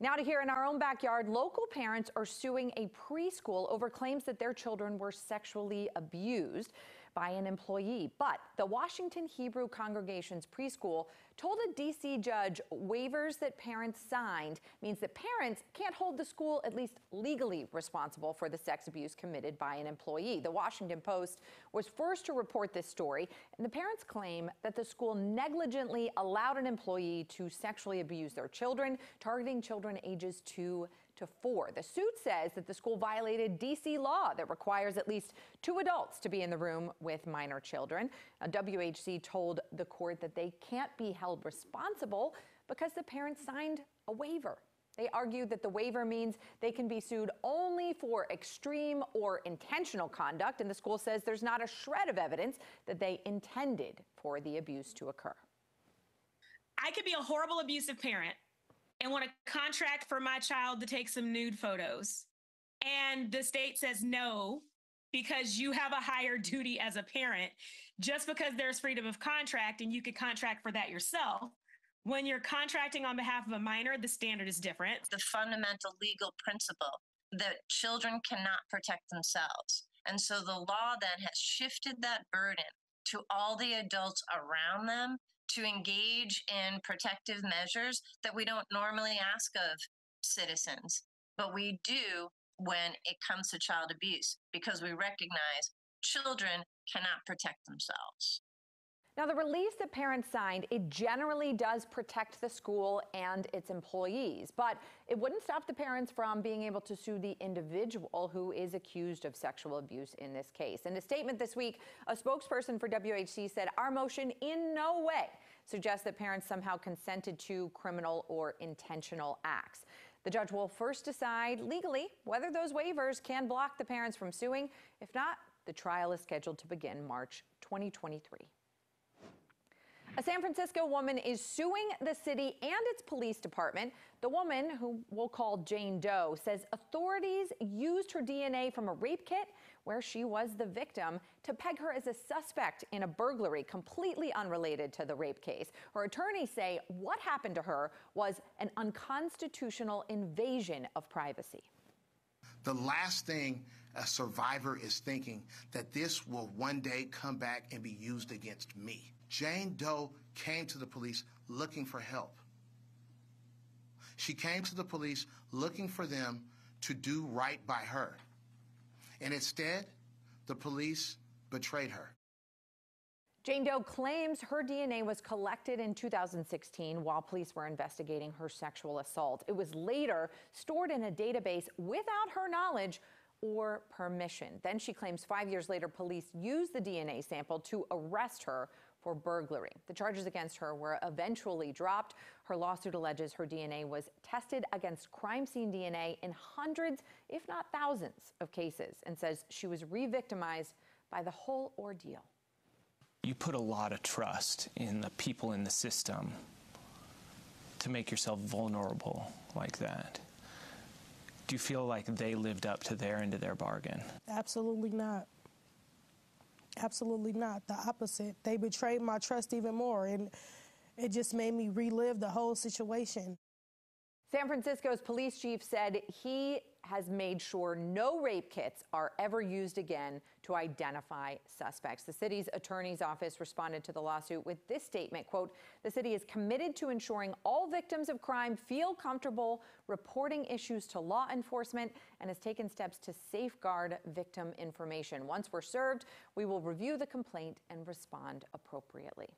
Now to here in our own backyard, local parents are suing a preschool over claims that their children were sexually abused by an employee. But the Washington Hebrew Congregation's preschool told a D.C. judge waivers that parents signed means that parents can't hold the school at least legally responsible for the sex abuse committed by an employee. The Washington Post was first to report this story, and the parents claim that the school negligently allowed an employee to sexually abuse their children, targeting children ages two to four. The suit says that the school violated D.C. law that requires at least two adults to be in the room with minor children. Now, WHC told the court that they can't be held responsible because the parents signed a waiver. They argued that the waiver means they can be sued only for extreme or intentional conduct, and the school says there's not a shred of evidence that they intended for the abuse to occur. I could be a horrible abusive parent and want a contract for my child to take some nude photos. And the state says no, because you have a higher duty as a parent, just because there's freedom of contract and you could contract for that yourself. When you're contracting on behalf of a minor, the standard is different. The fundamental legal principle that children cannot protect themselves. And so the law then has shifted that burden to all the adults around them to engage in protective measures that we don't normally ask of citizens, but we do when it comes to child abuse because we recognize children cannot protect themselves. Now, the release that parents signed, it generally does protect the school and its employees, but it wouldn't stop the parents from being able to sue the individual who is accused of sexual abuse in this case. In a statement this week, a spokesperson for WHC said, Our motion in no way suggests that parents somehow consented to criminal or intentional acts. The judge will first decide legally whether those waivers can block the parents from suing. If not, the trial is scheduled to begin March 2023. A San Francisco woman is suing the city and its police department. The woman, who we'll call Jane Doe, says authorities used her DNA from a rape kit where she was the victim to peg her as a suspect in a burglary completely unrelated to the rape case. Her attorneys say what happened to her was an unconstitutional invasion of privacy. The last thing a survivor is thinking that this will one day come back and be used against me. Jane Doe came to the police looking for help. She came to the police looking for them to do right by her. And instead, the police betrayed her. Jane Doe claims her DNA was collected in 2016 while police were investigating her sexual assault. It was later stored in a database without her knowledge or permission. Then she claims five years later, police used the DNA sample to arrest her for burglary. The charges against her were eventually dropped. Her lawsuit alleges her DNA was tested against crime scene DNA in hundreds, if not thousands, of cases and says she was re victimized by the whole ordeal. You put a lot of trust in the people in the system to make yourself vulnerable like that. Do you feel like they lived up to their end of their bargain? Absolutely not. Absolutely not. The opposite. They betrayed my trust even more, and it just made me relive the whole situation. San Francisco's police chief said he has made sure no rape kits are ever used again to identify suspects. The city's attorney's office responded to the lawsuit with this statement, quote, "The city is committed to ensuring all victims of crime feel comfortable reporting issues to law enforcement and has taken steps to safeguard victim information. Once we're served, we will review the complaint and respond appropriately."